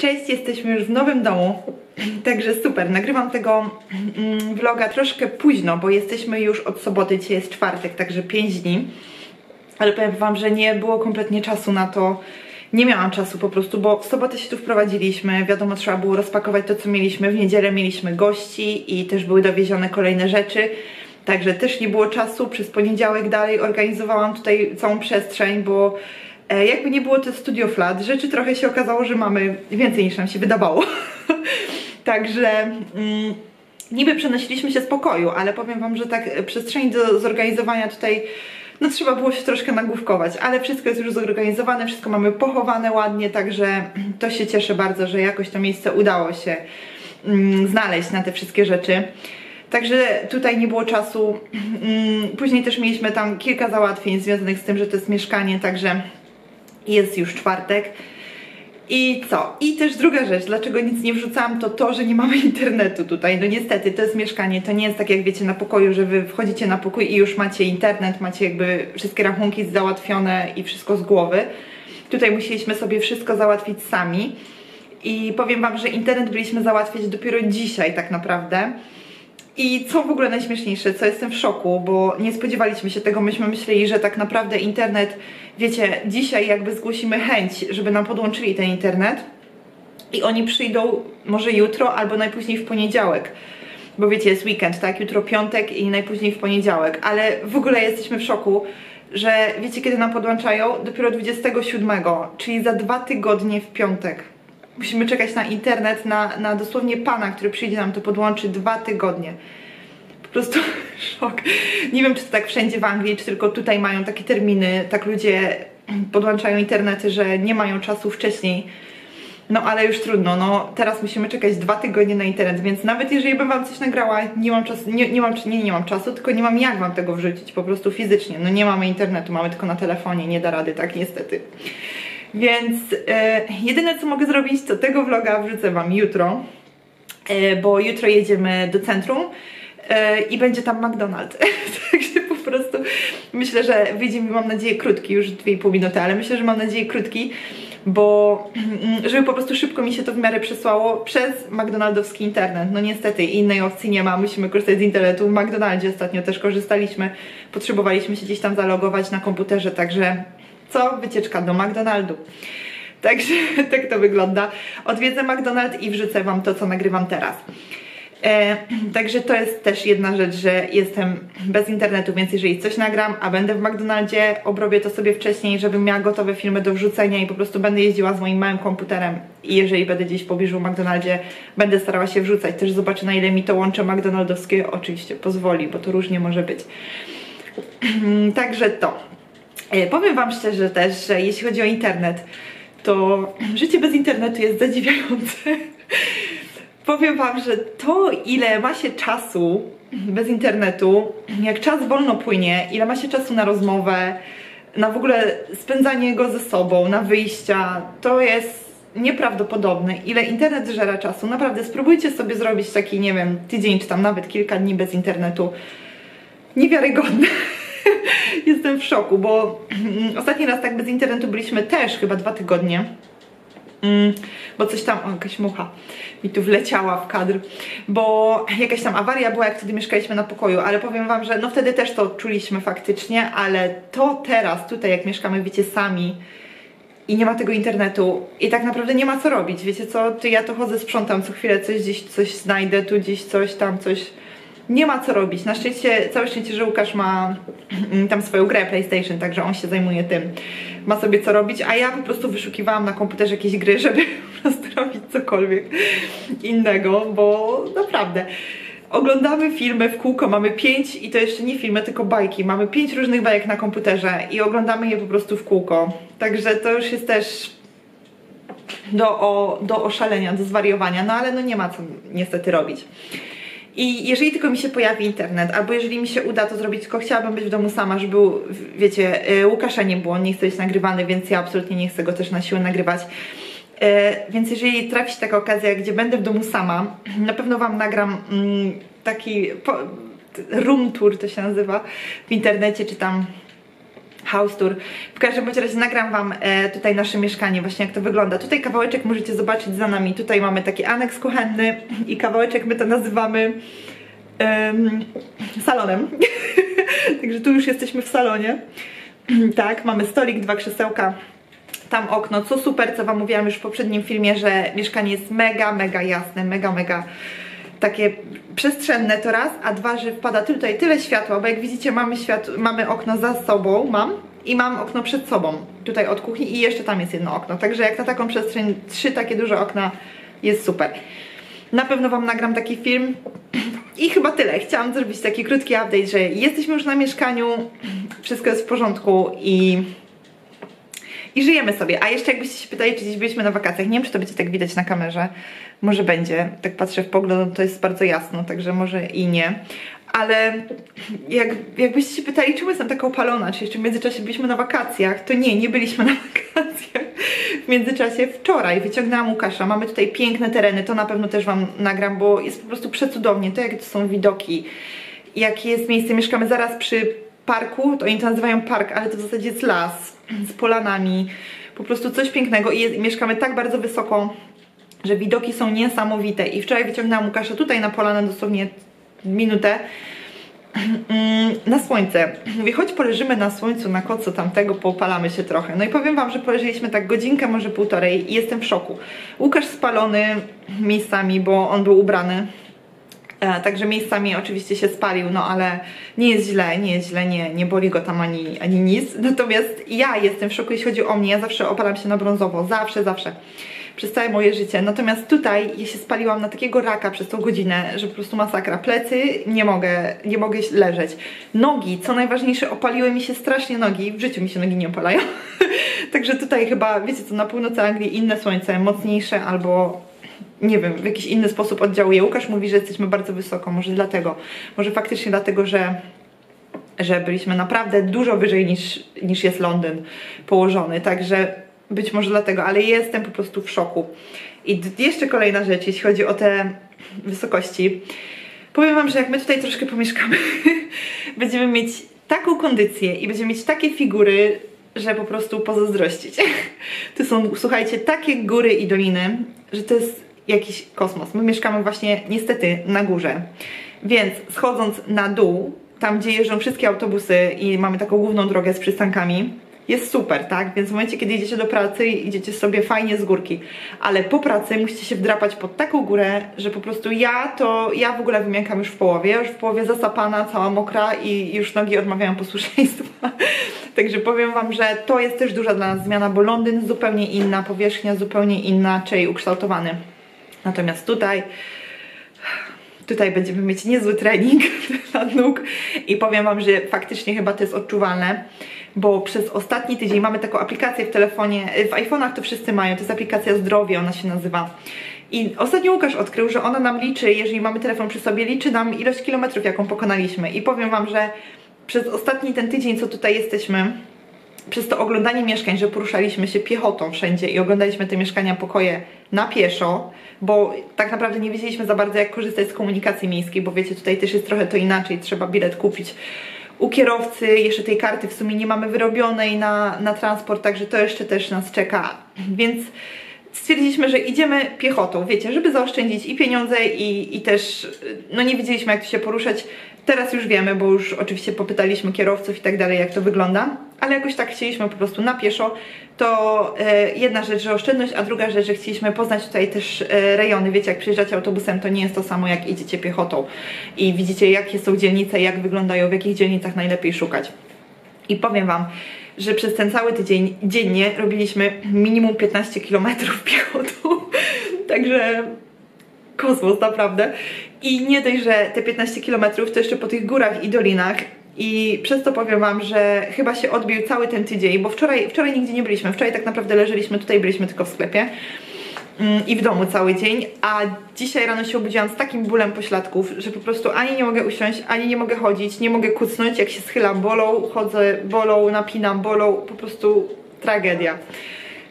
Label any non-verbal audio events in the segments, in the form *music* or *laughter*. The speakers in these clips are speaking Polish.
Cześć, jesteśmy już w nowym domu, także super. Nagrywam tego mm, vloga troszkę późno, bo jesteśmy już od soboty, dzisiaj jest czwartek, także 5 dni. Ale powiem wam, że nie było kompletnie czasu na to, nie miałam czasu po prostu, bo w sobotę się tu wprowadziliśmy, wiadomo, trzeba było rozpakować to, co mieliśmy, w niedzielę mieliśmy gości i też były dowiezione kolejne rzeczy, także też nie było czasu, przez poniedziałek dalej organizowałam tutaj całą przestrzeń, bo jakby nie było to studio flat, rzeczy trochę się okazało, że mamy więcej niż nam się wydawało, *laughs* także... Mm, niby przenosiliśmy się z pokoju, ale powiem wam, że tak przestrzeń do zorganizowania tutaj no trzeba było się troszkę nagłówkować, ale wszystko jest już zorganizowane, wszystko mamy pochowane ładnie, także to się cieszę bardzo, że jakoś to miejsce udało się mm, znaleźć na te wszystkie rzeczy. Także tutaj nie było czasu. Mm, później też mieliśmy tam kilka załatwień związanych z tym, że to jest mieszkanie, także jest już czwartek. I co? I też druga rzecz, dlaczego nic nie wrzucałam, to to, że nie mamy *laughs* internetu tutaj. No niestety, to jest mieszkanie, to nie jest tak jak wiecie na pokoju, że wy wchodzicie na pokój i już macie internet, macie jakby wszystkie rachunki załatwione i wszystko z głowy. Tutaj musieliśmy sobie wszystko załatwić sami. I powiem wam, że internet byliśmy załatwiać dopiero dzisiaj tak naprawdę. I co w ogóle najśmieszniejsze, co jestem w szoku, bo nie spodziewaliśmy się tego, myśmy myśleli, że tak naprawdę internet, wiecie, dzisiaj jakby zgłosimy chęć, żeby nam podłączyli ten internet i oni przyjdą może jutro albo najpóźniej w poniedziałek. Bo wiecie, jest weekend, tak? Jutro piątek i najpóźniej w poniedziałek, ale w ogóle jesteśmy w szoku, że wiecie kiedy nam podłączają? Dopiero 27, czyli za dwa tygodnie w piątek musimy czekać na internet, na, na dosłownie pana, który przyjdzie nam to podłączy dwa tygodnie. Po prostu *laughs* szok. Nie wiem, czy to tak wszędzie w Anglii, czy tylko tutaj mają takie terminy, tak ludzie podłączają internety, że nie mają czasu wcześniej. No ale już trudno, no teraz musimy czekać dwa tygodnie na internet, więc nawet jeżeli bym wam coś nagrała, nie mam czasu, nie, nie mam, nie, nie mam czasu, tylko nie mam jak wam tego wrzucić, po prostu fizycznie. No nie mamy internetu, mamy tylko na telefonie, nie da rady, tak niestety. Więc e, jedyne co mogę zrobić to tego vloga wrzucę wam jutro, e, bo jutro jedziemy do centrum e, i będzie tam McDonald's. *laughs* Także po prostu myślę, że wyjdzie mi mam nadzieję krótki, już 2,5 minuty, ale myślę, że mam nadzieję krótki, bo mm, żeby po prostu szybko mi się to w miarę przesłało przez McDonaldowski internet. No niestety innej opcji nie ma, musimy korzystać z internetu. W McDonaldzie ostatnio też korzystaliśmy, potrzebowaliśmy się gdzieś tam zalogować na komputerze, także co? Wycieczka do McDonaldu. Także *laughs* tak to wygląda. Odwiedzę McDonald's i wrzucę Wam to, co nagrywam teraz. E, *clears throat* także to jest też jedna rzecz, że jestem bez internetu, więc jeżeli coś nagram, a będę w McDonaldzie, obrobię to sobie wcześniej, żebym miała gotowe filmy do wrzucenia i po prostu będę jeździła z moim małym komputerem i jeżeli będę gdzieś w pobliżu McDonaldzie, będę starała się wrzucać. Też zobaczę na ile mi to łącze McDonaldowskie oczywiście pozwoli, bo to różnie może być. *clears throat* Także to. E, powiem Wam szczerze też, że jeśli chodzi o internet, to życie bez internetu jest zadziwiające. *laughs* Powiem Wam, że to ile ma się czasu bez internetu, jak czas wolno płynie, ile ma się czasu na rozmowę, na w ogóle spędzanie go ze sobą, na wyjścia, to jest nieprawdopodobne, ile internet żera czasu. Naprawdę spróbujcie sobie zrobić taki, nie wiem, tydzień czy tam nawet kilka dni bez internetu. Niewiarygodne. *laughs* *laughs* Jestem w szoku, bo ostatni raz tak bez internetu byliśmy też chyba dwa tygodnie. Mm, bo coś tam, o jakaś mucha mi tu wleciała w kadr, bo jakaś tam awaria była, jak wtedy mieszkaliśmy na pokoju, ale powiem wam, że no wtedy też to czuliśmy faktycznie, ale to teraz, tutaj jak mieszkamy, wiecie, sami i nie ma tego internetu i tak naprawdę nie ma co robić, wiecie co, ja to chodzę, sprzątam co chwilę, coś gdzieś, coś znajdę, tu gdzieś coś, tam coś nie ma co robić. Na szczęście, całe szczęście, że Łukasz ma tam swoją grę PlayStation, także on się zajmuje tym. Ma sobie co robić, a ja po prostu wyszukiwałam na komputerze jakieś gry, *laughs* żeby po prostu robić cokolwiek innego, bo naprawdę oglądamy filmy w kółko, mamy pięć i to jeszcze nie filmy, tylko bajki. Mamy pięć różnych bajek na komputerze i oglądamy je po prostu w kółko. Także to już jest też do, o, do oszalenia, do zwariowania, no ale no nie ma co niestety robić. I jeżeli tylko mi się pojawi internet, albo jeżeli mi się uda to zrobić, tylko chciałabym być w domu sama, żeby, wiecie, y, Łukasza nie było, nie chce być nagrywany, więc ja absolutnie nie chcę go też na siłę nagrywać. Y, więc jeżeli trafi się taka okazja, gdzie będę w domu sama, *clears throat* na pewno Wam nagram mm, taki room tour to się nazywa w internecie, czy tam house tour. W każdym bądź razie nagram Wam e, tutaj nasze mieszkanie, właśnie jak to wygląda. Tutaj kawałeczek możecie zobaczyć za nami. Tutaj mamy taki aneks kuchenny i kawałeczek my to nazywamy em, salonem. *laughs* Także tu już jesteśmy w salonie. *clears throat* tak, mamy stolik, dwa krzesełka, tam okno, co super, co Wam mówiłam już w poprzednim filmie, że mieszkanie jest mega, mega jasne, mega, mega takie przestrzenne to raz, a dwa, że wpada tutaj tyle światła, bo jak widzicie mamy, świat, mamy okno za sobą, mam i mam okno przed sobą, tutaj od kuchni i jeszcze tam jest jedno okno, także jak na taką przestrzeń, trzy takie duże okna jest super. Na pewno Wam nagram taki film i chyba tyle. Chciałam zrobić taki krótki update, że jesteśmy już na mieszkaniu, wszystko jest w porządku i i żyjemy sobie. A jeszcze jakbyście się pytali, czy gdzieś byliśmy na wakacjach, nie wiem, czy to będzie tak widać na kamerze, może będzie, tak patrzę w pogląd, to jest bardzo jasno, także może i nie. Ale jak, jakbyście się pytali, czemu jestem taka opalona, czy jeszcze w międzyczasie byliśmy na wakacjach, to nie, nie byliśmy na *laughs* wakacjach. W międzyczasie wczoraj wyciągnęłam Łukasza, mamy tutaj piękne tereny, to na pewno też Wam nagram, bo jest po prostu przecudownie, to jakie to są widoki, jakie jest miejsce, mieszkamy zaraz przy parku, to oni to nazywają park, ale to w zasadzie jest las z polanami, po prostu coś pięknego i, jest, mieszkamy tak bardzo wysoko, że widoki są niesamowite i wczoraj wyciągnęłam Łukasza tutaj na polanę dosłownie minutę na słońce. Mówię, choć poleżymy na słońcu, na kocu tamtego, poopalamy się trochę. No i powiem Wam, że poleżeliśmy tak godzinkę, może półtorej i jestem w szoku. Łukasz spalony miejscami, bo on był ubrany E, także miejscami oczywiście się spalił, no ale nie jest źle, nie jest źle, nie, nie boli go tam ani, ani nic. *laughs* Natomiast ja jestem w szoku, jeśli chodzi o mnie, ja zawsze opalam się na brązowo, zawsze, zawsze. Przez całe moje życie. Natomiast tutaj ja się spaliłam na takiego raka przez tą godzinę, że po prostu masakra. Plecy nie mogę, nie mogę leżeć. Nogi, co najważniejsze, opaliły mi się strasznie nogi. W życiu mi się nogi nie opalają. *laughs* Także tutaj chyba, wiecie co, na północy Anglii inne słońce, mocniejsze albo nie wiem, w jakiś inny sposób oddziałuje. Łukasz mówi, że jesteśmy bardzo wysoko, może dlatego, może faktycznie dlatego, że że byliśmy naprawdę dużo wyżej niż, niż jest Londyn położony, także być może dlatego, ale jestem po prostu w szoku. I jeszcze kolejna rzecz, jeśli chodzi o te wysokości. Powiem Wam, że jak my tutaj troszkę pomieszkamy, *laughs* będziemy mieć taką kondycję i będziemy mieć takie figury, że po prostu pozazdrościć. *laughs* to są, słuchajcie, takie góry i doliny, że to jest jakiś kosmos. My mieszkamy właśnie niestety na górze, więc schodząc na dół, tam gdzie jeżdżą wszystkie autobusy i mamy taką główną drogę z przystankami, jest super, tak? Więc w momencie, kiedy idziecie do pracy, idziecie sobie fajnie z górki, ale po pracy musicie się wdrapać pod taką górę, że po prostu ja to, ja w ogóle wymiękam już w połowie, już w połowie zasapana, cała mokra i już nogi odmawiają posłuszeństwa. *laughs* Także powiem Wam, że to jest też duża dla nas zmiana, bo Londyn zupełnie inna, powierzchnia zupełnie inaczej ukształtowany. Natomiast tutaj tutaj będziemy mieć niezły trening *laughs* dla nóg i powiem Wam, że faktycznie chyba to jest odczuwalne, bo przez ostatni tydzień mamy taką aplikację w telefonie, w iPhone'ach to wszyscy mają, to jest aplikacja Zdrowie, ona się nazywa. I ostatnio Łukasz odkrył, że ona nam liczy, jeżeli mamy telefon przy sobie, liczy nam ilość kilometrów, jaką pokonaliśmy. I powiem Wam, że przez ostatni ten tydzień, co tutaj jesteśmy, przez to oglądanie mieszkań, że poruszaliśmy się piechotą wszędzie i oglądaliśmy te mieszkania, pokoje na pieszo, bo tak naprawdę nie wiedzieliśmy za bardzo jak korzystać z komunikacji miejskiej, bo wiecie, tutaj też jest trochę to inaczej, trzeba bilet kupić u kierowcy, jeszcze tej karty w sumie nie mamy wyrobionej na, na transport, także to jeszcze też nas czeka, więc stwierdziliśmy, że idziemy piechotą, wiecie, żeby zaoszczędzić i pieniądze i, i też, no nie wiedzieliśmy jak tu się poruszać, teraz już wiemy, bo już oczywiście popytaliśmy kierowców i tak dalej, jak to wygląda, ale jakoś tak chcieliśmy po prostu na pieszo, to e, jedna rzecz, że oszczędność, a druga rzecz, że chcieliśmy poznać tutaj też e, rejony, wiecie, jak przyjeżdżacie autobusem, to nie jest to samo, jak idziecie piechotą i widzicie, jakie są dzielnice, jak wyglądają, w jakich dzielnicach najlepiej szukać. I powiem Wam, że przez ten cały tydzień dziennie robiliśmy minimum 15 km piechotą. Także kosmos naprawdę. I nie dość, że te 15 km to jeszcze po tych górach i dolinach i przez to powiem Wam, że chyba się odbił cały ten tydzień, bo wczoraj, wczoraj nigdzie nie byliśmy, wczoraj tak naprawdę leżeliśmy, tutaj byliśmy tylko w sklepie mm, i w domu cały dzień, a dzisiaj rano się obudziłam z takim bólem pośladków, że po prostu ani nie mogę usiąść, ani nie mogę chodzić, nie mogę kucnąć, jak się schylam bolą, chodzę bolą, napinam bolą, po prostu tragedia.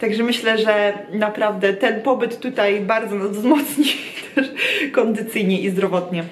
Także myślę, że naprawdę ten pobyt tutaj bardzo nas wzmocni *laughs* też kondycyjnie i zdrowotnie.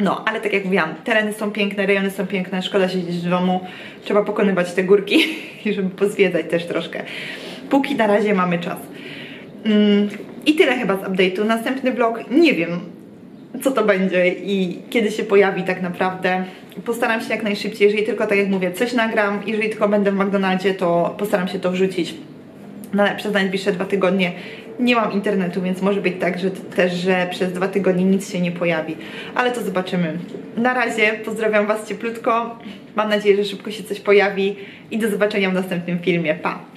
No, ale tak jak mówiłam, tereny są piękne, rejony są piękne, szkoda siedzieć w domu, trzeba pokonywać te górki, *laughs* żeby pozwiedzać też troszkę. Póki na razie mamy czas. Mm, I tyle chyba z update'u. Następny vlog, nie wiem co to będzie i kiedy się pojawi tak naprawdę. Postaram się jak najszybciej, jeżeli tylko tak jak mówię, coś nagram, jeżeli tylko będę w McDonaldzie, to postaram się to wrzucić na, przez najbliższe dwa tygodnie. Nie mam internetu, więc może być tak, że też, że przez dwa tygodnie nic się nie pojawi. Ale to zobaczymy. Na razie pozdrawiam Was cieplutko. Mam nadzieję, że szybko się coś pojawi i do zobaczenia w następnym filmie. Pa!